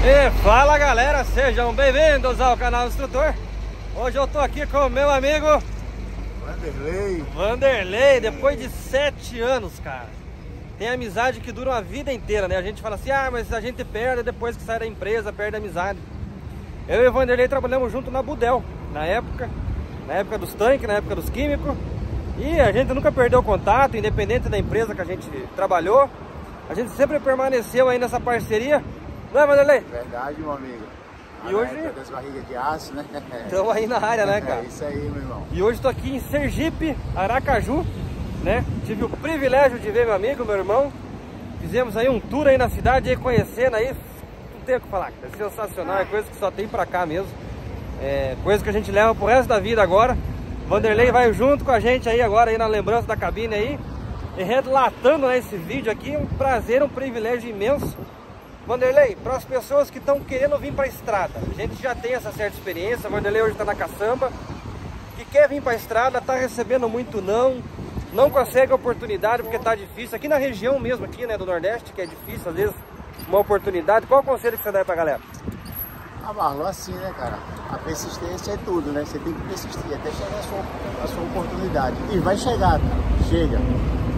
E fala galera, sejam bem-vindos ao canal Instrutor. Hoje eu tô aqui com o meu amigo Vanderlei. Vanderlei, depois de sete anos, cara. Tem amizade que dura uma vida inteira, né? A gente fala assim, ah, mas a gente perde depois que sai da empresa, perde a amizade. Eu e o Vanderlei trabalhamos junto na Budel, na época Na época dos tanques, na época dos químicos. E a gente nunca perdeu contato, independente da empresa que a gente trabalhou. A gente sempre permaneceu aí nessa parceria não é, Vanderlei? Verdade, meu amigo. E hoje... das barrigas de aço, né? Estamos aí na área, né, cara? É isso aí, meu irmão. E hoje estou aqui em Sergipe, Aracaju, né? Tive o privilégio de ver meu amigo, meu irmão. Fizemos aí um tour aí na cidade, aí conhecendo aí. Não tem o que falar, é sensacional, é coisa que só tem pra cá mesmo. É coisa que a gente leva pro resto da vida agora. Vanderlei vai junto com a gente aí agora, aí na lembrança da cabine aí. E relatando né, esse vídeo aqui, um prazer, um privilégio imenso Vanderlei, para as pessoas que estão querendo vir para a estrada, a gente já tem essa certa experiência, Vanderlei hoje está na caçamba, que quer vir para a estrada, está recebendo muito não, não consegue oportunidade porque está difícil, aqui na região mesmo, aqui né, do Nordeste, que é difícil às vezes, uma oportunidade, qual o conselho que você dá para a galera? Ah, Marlon, assim, né, cara? A persistência é tudo, né? Você tem que persistir até chegar a sua, a sua oportunidade. E vai chegar, cara. Chega.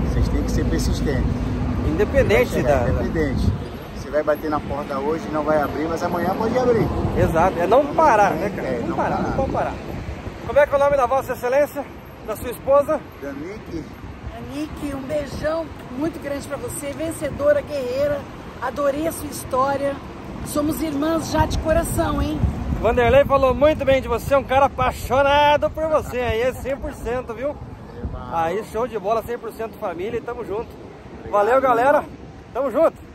Vocês têm que ser persistentes. Independente chegar, da... Independente vai bater na porta hoje não vai abrir, mas amanhã pode abrir. Exato, é não parar, né, cara? É, não, não parar, parar, não pode parar. Como é que é o nome da Vossa Excelência? Da sua esposa? Danique. Danique, um beijão muito grande para você, vencedora, guerreira. Adorei a sua história. Somos irmãs já de coração, hein? Vanderlei falou muito bem de você, um cara apaixonado por você aí, é 100%, viu? Aí, show de bola, 100% família e tamo junto. Valeu, galera. Tamo junto.